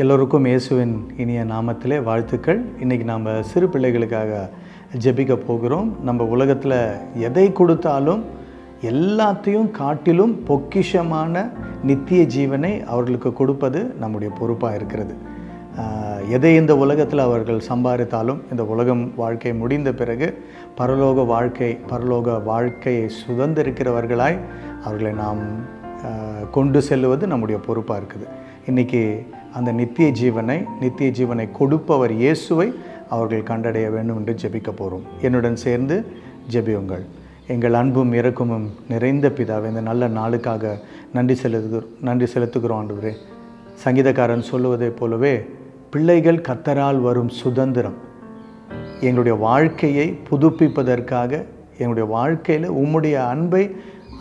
எல்லோருக்கும் இயேசுவின் இனிய நாமத்திலே வாழ்த்துக்கள். இன்றைக்கி நாம் சிறு பிள்ளைகளுக்காக ஜெபிக்க போகிறோம். நம்ம உலகத்தில் எதை கொடுத்தாலும் எல்லாத்தையும் காட்டிலும் பொக்கிஷமான நித்திய ஜீவனை அவர்களுக்கு கொடுப்பது நம்முடைய பொறுப்பாக இருக்கிறது. எதை இந்த உலகத்தில் அவர்கள் சம்பாதித்தாலும் இந்த உலகம் வாழ்க்கை முடிந்த பிறகு பரலோக வாழ்க்கை பரலோக வாழ்க்கையை சுதந்திரிக்கிறவர்களாய் அவர்களை நாம் கொண்டு செல்லுவது நம்முடைய பொறுப்பாக இருக்குது. இன்றைக்கி அந்த நித்திய ஜீவனை நித்திய ஜீவனை கொடுப்பவர் இயேசுவை அவர்கள் கண்டடைய வேண்டும் என்று ஜெபிக்க போகிறோம் என்னுடன் சேர்ந்து ஜெபியுங்கள். எங்கள் அன்பும் இறக்கமும் நிறைந்த பிதாவை இந்த நல்ல நாளுக்காக நன்றி செலுத்துகிறோம் நன்றி செலுத்துகிறோம் ஆண்டவரே. சங்கீதக்காரன் சொல்லுவதைப் போலவே பிள்ளைகள் கத்தரால் வரும் சுதந்திரம். எங்களுடைய வாழ்க்கையை புதுப்பிப்பதற்காக எங்களுடைய வாழ்க்கையில் உம்முடைய அன்பை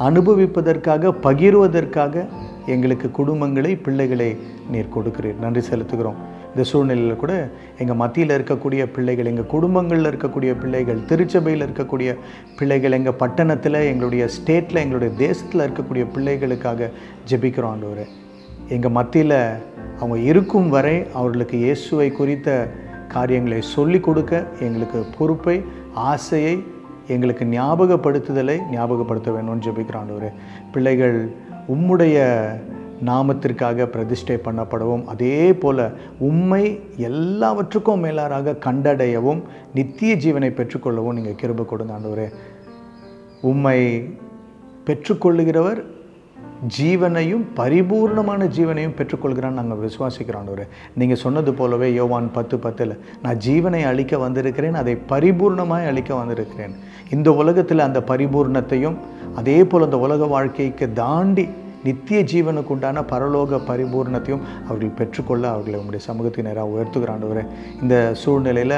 அனுபவிப்பதற்காக பகிர்வதற்காக எங்களுக்கு குடும்பங்களை பிள்ளைகளை நீர் கொடுக்கிறீர். நன்றி செலுத்துகிறோம். இந்த சூழ்நிலையில் கூட எங்கள் மத்தியில் இருக்கக்கூடிய பிள்ளைகள் எங்கள் குடும்பங்களில் இருக்கக்கூடிய பிள்ளைகள் திருச்சபையில் இருக்கக்கூடிய பிள்ளைகள் எங்கள் பட்டணத்தில் எங்களுடைய ஸ்டேட்டில் எங்களுடைய தேசத்தில் இருக்கக்கூடிய பிள்ளைகளுக்காக ஜெபிக்கிறோம் ஆண்டவர். எங்கள் மத்தியில் அவங்க இருக்கும் வரை அவர்களுக்கு இயேசுவை குறித்த காரியங்களை சொல்லிக் கொடுக்க எங்களுக்கு பொறுப்பை ஆசையை எங்களுக்கு ஞாபகப்படுத்துதலை ஞாபகப்படுத்த வேணும்னு ஜெபிக்கிறான் ஆண்டவரே. பிள்ளைகள் உம்முடைய நாமத்திற்காக பிரதிஷ்டை பண்ணப்படவும். அதே போல் உண்மை எல்லாவற்றுக்கும் மேலாராக கண்டடையவும் நித்திய ஜீவனை பெற்றுக்கொள்ளவும் நீங்கள் கிருப கொடுங்க ஆண்டவரே. உம்மை பெற்றுக்கொள்ளுகிறவர் ஜீவனையும் பரிபூர்ணமான ஜீவனையும் பெற்றுக்கொள்கிறான்னு நாங்கள் விசுவாசிக்கிறோம் ஒரு நீங்கள் சொன்னது போலவே யோவான் பத்து பத்தில் நான் ஜீவனை அழிக்க வந்திருக்கிறேன் அதை பரிபூர்ணமாய் அழிக்க வந்திருக்கிறேன். இந்த உலகத்தில் அந்த பரிபூர்ணத்தையும் அதே போல் அந்த உலக வாழ்க்கைக்கு தாண்டி நித்திய ஜீவனுக்கு உண்டான பரலோக பரிபூர்ணத்தையும் அவர்கள் பெற்றுக்கொள்ள அவர்களை உங்களுடைய சமூகத்தின் நேராக இந்த சூழ்நிலையில்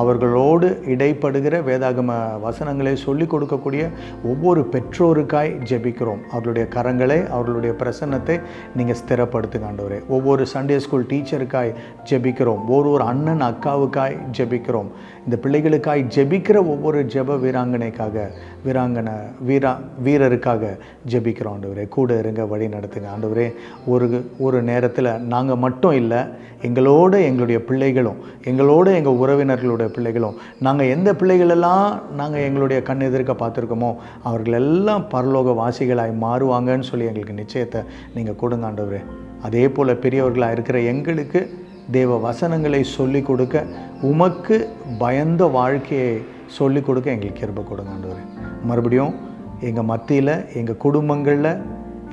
அவர்களோடு இடைப்படுகிற வேதாகம வசனங்களை சொல்லிக் கொடுக்கக்கூடிய ஒவ்வொரு பெற்றோருக்காய் ஜெபிக்கிறோம். அவர்களுடைய கரங்களை அவர்களுடைய பிரசன்னத்தை நீங்கள் ஸ்திரப்படுத்துங்க ஆண்டவரே. ஒவ்வொரு சண்டே ஸ்கூல் டீச்சருக்காய் ஜெபிக்கிறோம். ஒரு ஒரு அண்ணன் அக்காவுக்காய் ஜெபிக்கிறோம். இந்த பிள்ளைகளுக்காய் ஜெபிக்கிற ஒவ்வொரு ஜெப வீராங்கனைக்காக வீராங்கனை வீரா வீரருக்காக ஜெபிக்கிறோம் ஆண்டவரே. கூட இருங்க வழி நடத்துங்க. ஆண்டவரே ஒரு ஒரு நேரத்தில் நாங்கள் மட்டும் இல்லை எங்களோட எங்களுடைய பிள்ளைகளும் எங்களோட எங்கள் உறவினர்களுடைய பிள்ளைகளும் நாங்கள் எந்த பிள்ளைகளெல்லாம் நாங்கள் எங்களுடைய கண் எதிர்க்க பார்த்துருக்கோமோ அவர்கள் எல்லாம் பரலோக வாசிகளாய் மாறுவாங்கன்னு சொல்லி எங்களுக்கு நிச்சயத்தை நீங்கள் கொடுங்க ஆண்டவரே. அதே போல் பெரியவர்களாக இருக்கிற எங்களுக்கு தேவ வசனங்களை சொல்லிக் கொடுக்க உமக்கு பயந்த வாழ்க்கையை சொல்லிக் கொடுக்க எங்களுக்கு கிருபை கொடுங்க ஆண்டவரே. மறுபடியும் எங்கள் மத்தியில் எங்கள் குடும்பங்களில்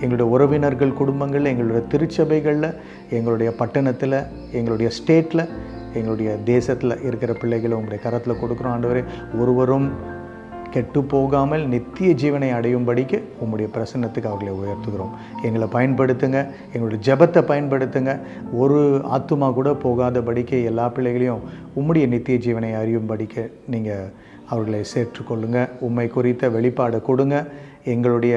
எங்களுடைய உறவினர்கள் குடும்பங்களில் எங்களுடைய திருச்சபைகளில் எங்களுடைய பட்டணத்தில் எங்களுடைய ஸ்டேட்டில் எங்களுடைய தேசத்தில் இருக்கிற பிள்ளைகளை உங்களுடைய கரத்தில் கொடுக்குறோம். ஆண்டவரே ஒருவரும் கெட்டு போகாமல் நித்திய ஜீவனை அடையும்படிக்கு உம்முடைய பிரசன்னத்துக்கு அவர்களை உயர்த்துகிறோம். எங்களை பயன்படுத்துங்க எங்களுடைய ஜெபத்தை பயன்படுத்துங்க. ஒரு ஆத்துமா கூட போகாதபடிக்கு எல்லா பிள்ளைகளையும் உம்முடைய நித்திய ஜீவனை அறியும்படிக்கு நீங்கள் அவர்களை சேர்த்துக்கொள்ளுங்க. உண்மை குறித்த வெளிப்பாடை கொடுங்க. எங்களுடைய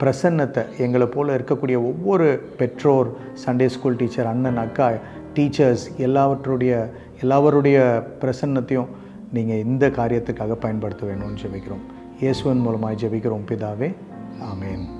பிரசன்னத்தை எங்களை போல் இருக்கக்கூடிய ஒவ்வொரு பெற்றோர் சண்டே ஸ்கூல் டீச்சர் அண்ணன் அக்கா டீச்சர்ஸ் எல்லாவற்றுடைய எல்லாவருடைய பிரசன்னத்தையும் நீங்கள் இந்த காரியத்துக்காக பயன்படுத்த வேணும்னு ஜெபிக்கிறோம். இயேசுவன் மூலமாக ஜெபிக்கிறோம் பிதாவே. ஆமேன்.